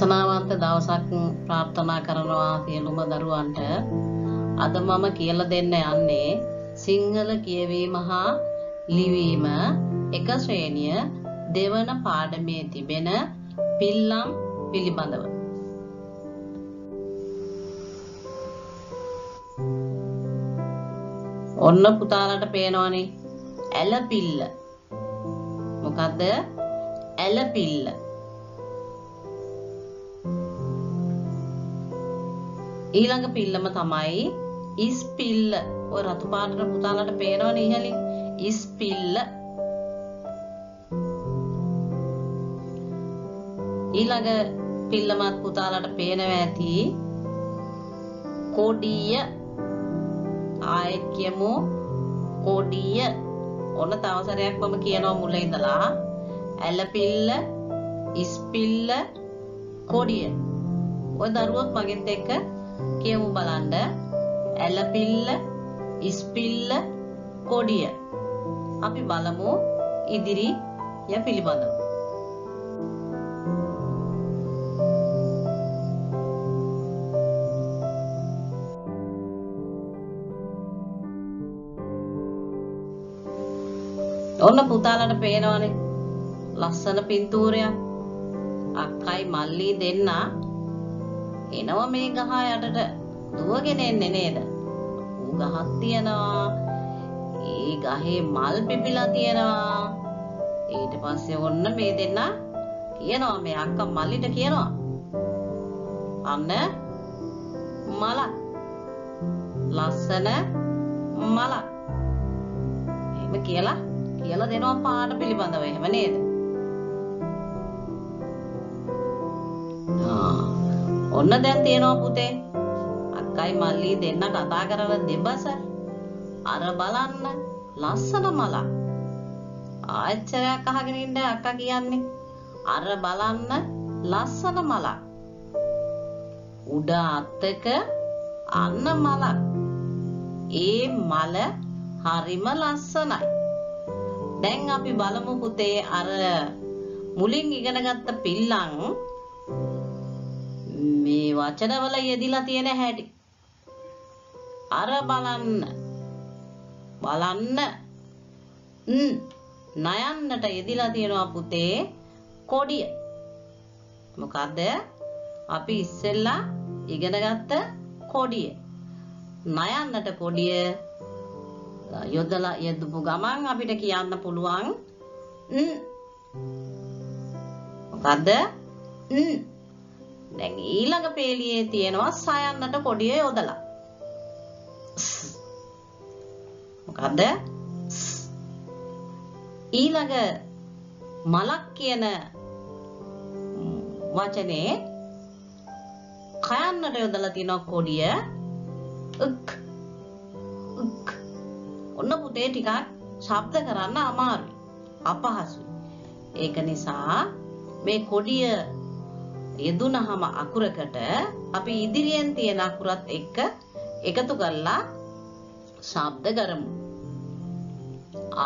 වාසනාවන්ත දවසක් ප්‍රාර්ථනා කරනවා සියලුම දරුවන්ට අද මම කියලා දෙන්න යන්නේ සිංහල කියවීම හා ලිවීම එක ශ්‍රේණිය දෙවන පාඩමේ තිබෙන පිල්ලම් පිළිබඳව. ඔන්න පුතාලට පේනවනේ ඇලපිල්ල. මොකද්ද? ඇලපිල්ල. ඊළඟ පිල්ලම තමයි ඉස්පිල්ල. ඔය රතු පාටට පුතාලට පේනවනේ ඉහළින් ඉස්පිල්ල. ඊළඟ පිල්ලමත් පුතාලට පේනවා ඇති කොඩිය. ආයෙත් කියමු. කොඩිය. ඔන්න තව සැරයක් මම කියනවා මුල ඉඳලා. ඇලපිල්ල ඉස්පිල්ල කොඩිය. ඔය දරුවොත් මගෙත් එක්ක කියමු බලන්න. ඇලපිල්ල ඉස්පිල්ල කොඩිය. අපි බලමු ඉදිරි ය පිළිබඳව ඔන්න පුතාලට පේනවනේ. ලස්සන පින්තූරයක්. අක්කයි මල්ලි දෙන්න. එනවා මේ ගහ යටට. දුවගෙන එන්නේ නේද? ඌ ගහක් තියනවා. ඒ ගහේ මල් පිපිලා තියනවා. ඊට පස්සේ ඔන්න මේ දෙන්න කියනවා. මේ අක්කා මල්ලිට කියනවා. අන්න මලක් ලස්සන මලක් එහෙම කියලා කියලා දෙනවා පාට පිළිබඳව. එහෙම නේද? ඔන්න දැන් තියෙනවා පුතේ. අක්කයි මල්ලි දෙන්න කතා කරන දෙබස. අර බලන්න ලස්සන මලක්. ආච්චරයක් අහගෙන ඉන්න අක්කා කියන්නේ. අර බලන්න ලස්සන මලක්. උඩ අත්තක අන්න මලක්. ඒ මල හරිම ලස්සනයි. දැන් අපි බලමු පුතේ අර මුලින් ඉගෙනගත්ත පිල්ලං මේ වචනවල යෙදිලා තියෙන හැටි. අර බලන්න. බලන්න. ම් නයන්නට යෙදිලා තියෙනවා පුතේ කොඩිය. මොකද්ද? අපි ඉස්සෙල්ලා ඉගෙනගත්ත කොඩිය. නයන්නට කොඩිය යොදලා යෙදපු ගමන් අපිට කියන්න පුළුවන් මොකද්ද දැන් ඊළඟ පේලියේ තියෙනවා සයන්නට කොඩිය යොදලා මොකද්ද ඊළඟ මලක් කියන වචනේ කයන්නට යොදලා තියෙන කොඩිය උක් උක් ඔන්න පුතේ ටිකක් ශබ්ද කරන්න අමාරුයි. අපහසුයි. ඒක නිසා මේ කොඩිය යෙදුනහම අකුරකට අපි ඉදිරියෙන් තියෙන අකුරත් එක්ක එකතු කරලා ශබ්ද කරමු.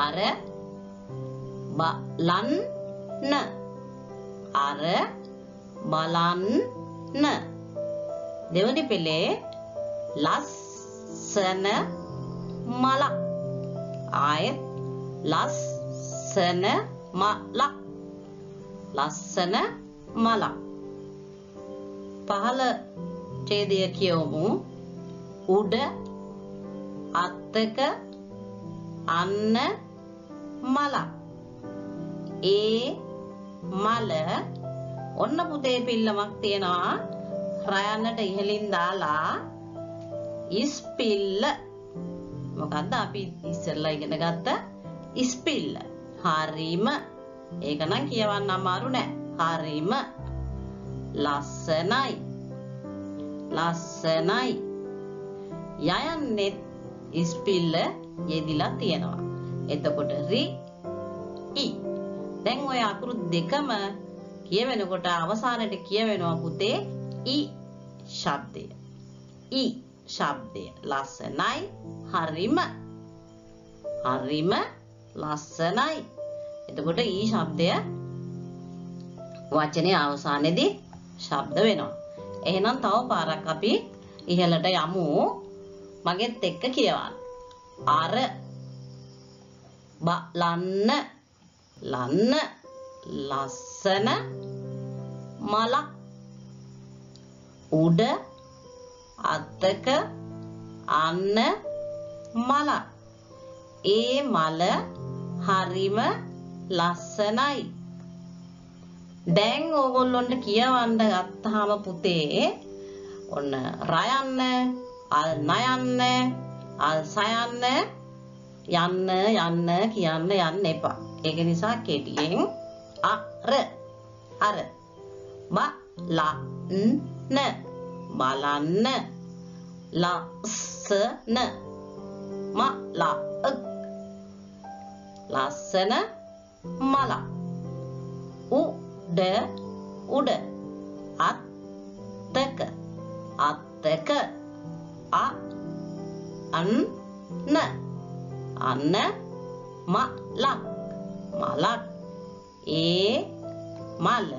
අර බලන්න අර බලන්න. දෙවනි පෙළේ ලස්සන මලක් ආයෙත් ලස්සන මලක් ලස්සන මලක් පහළ ඡේදය කියවමු. උඩ අත්තක අන්න මලක් ඒ මල. ඔන්න පුතේ පිල්ලමක් තියෙනවා. රයන්නට ඉහලින් දාලා ඉස්පිල්ල. මොකද්ද අපි ඉස්සෙල්ලා ඉගෙන ගත්ත ඉස්පිල්ල. හරිම. ඒක නම් කියවන්න අමාරු නෑ. හරිම. ලස්සනයි. ලස්සනයි. යයන්නෙත් ඉස්පිල්ල යෙදිලා තියෙනවා. එතකොට රි යි. දැන් ඔය අකුරු දෙකම කියවෙනකොට අවසානයේ කියවෙනවා පුතේ යි ශබ්දය. යි ශබ්දය ලස්සනයි හරිම හරිම ලස්සනයි එතකොට ඊ ශබ්දය වචනය අවසානයේදී ශබ්ද වෙනවා. එහෙනම් තව පාරක් අපි ඉහළට යමු. මගෙත් එක්ක කියවන්න. අර බලන්න ලන්න ලස්සන මලක් උඩ අත්තක අන්න මලක් ඒ මල හරිම ලස්සනයි දැන් ඕගොල්ලොන්ට කියවන්න ගත්තාම පුතේ ඔන්න රයන්න අල් නයන්න අල් සයන්න යන්න යන්න කියන්න යන්න එපා. ඒක නිසා කෙටියෙන් අර අර. බලන්න බලන්න. ලස්සන. මලක්. ලස්සන මලක්. උඩ උඩ අත්තක අත්තක අ අන්න. අන්න මලක්. මලක්. ඒ මල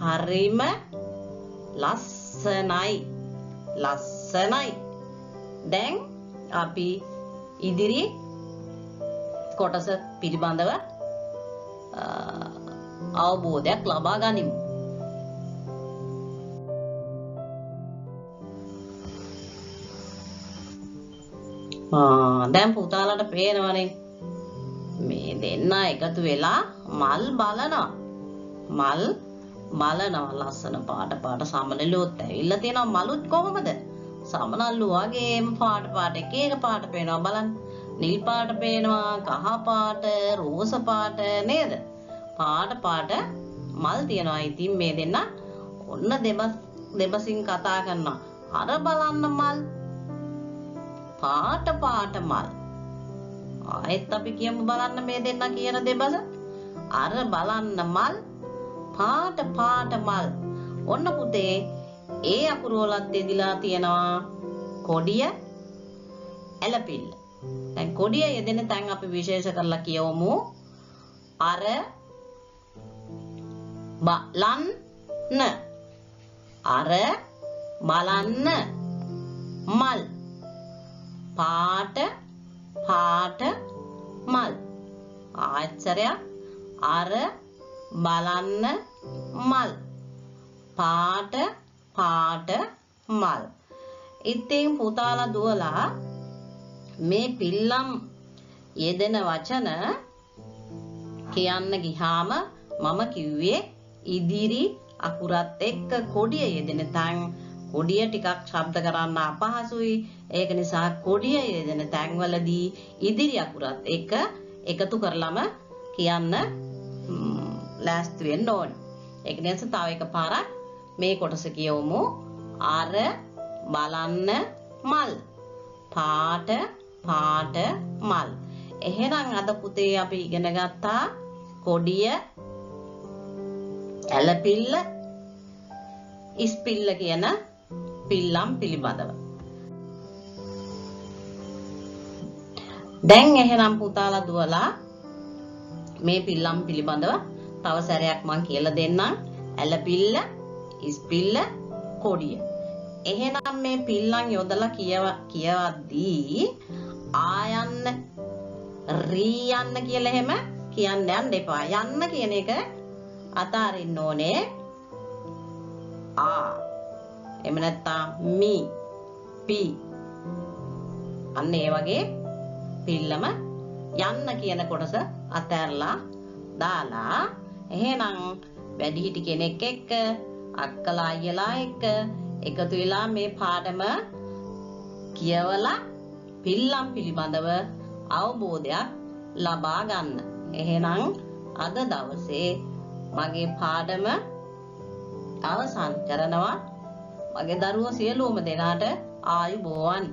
හරිම ලස්සනයි. ලස්සනයි. දැන් අපි ඉදිරි කොටස පිළිබඳව අවබෝධයක් ලබා ගනිමු. දැන් පුතාලට පේනවනේ. මේ දෙන්න එකතු වෙලා මල් බලනවා. මල් බලනවා. ලස්සන පාට පාට සමනලුත් ඇවිල්ලා තියෙනවා. මලුත් කොහොමද? සමනල්ලු වගේම පාට පාට එක එක පාට පේනවා බලන්න. නිල් පාට පේනවා කහ පාට රෝස පාට නේද? පාට පාට මල් තියෙනවා. ඉතින් මේ දෙන්න ඔන්න දෙබස් දෙබසින් කතා කරනවා. අර බලන්න මල්. පාට පාට මල්. ආයෙත් අපි කියමු බලන්න මේ දෙන්න කියන දෙබස. අර බලන්න මල්. පාට පාට මල්. ඔන්න පුතේ ඒ අකුරු වලත් දෙදිලා තියෙනවා කොඩිය ඇලපිල්ල. දැන් කොඩිය යෙදෙන තැන් අපි විශේෂ කරලා කියවමු. අර බලන්න. අර බලන්න. මල්. පාට පාට මල්. ආච්චරයක් අර බලන්න මල්. පාට පාට මල්. ඉතින් පුතාලා දුවලා මේ පිල්ලම් යෙදෙන වචන කියන්න ගිහාම මම කිව්වේ ඉදිරි අකුරත් එක්ක කොඩිය යෙදෙන තැන් කොඩිය ටිකක් ශබ්ද කරන්න අපහසුයි ඒක නිසා කොඩිය යෙදෙන තැන්වලදී ඉදිරි අකුරත් එක්ක එකතු කරලම කියන්න ලෑස්ති වෙන්න ඕනේ. ඒක නිසා තව එක පාරක් මේ කොටස කියවමු. අර බලන්න මල්. පාට පාට මල්. එහෙනම් අද පුතේ අපි ඉගෙන ගත්තා කොඩිය ඇලපිල්ල ඉස්පිල්ල කියන පිල්ලම් පිළිබඳව. දැන් එහෙනම් පුතාලා දුවලා මේ පිල්ලම් පිළිබඳව තව සැරයක් මං කියලා දෙන්නම්. ඇලපිල්ල, ඉස්පිල්ල, කොඩිය. එහෙනම් මේ පිල්ලම් යොදලා කියව කියවද්දී ආයන්න රී යන්න කියලා එහෙම කියන්න යන්න එපා. යන්න කියන එක අතාරින්න ඕනේ. ආ එහෙම නැත්නම් මි පි අන්න ඒ වගේ පිල්ලම යන්න කියන කොටස අතෑරලා දාලා එහෙනම් වැඩිහිටි කෙනෙක් එක්ක අක්කලා අයියලා එක්ක එකතු වෙලා මේ පාඩම කියවලා පිල්ලම් පිළිබඳව අවබෝධයක් ලබා ගන්න. එහෙනම් අද දවසේ මගේ පාඩම අවසන් කරනවා. මගේ දරුවෝ සියලුම දෙනාට ආයුබෝවන්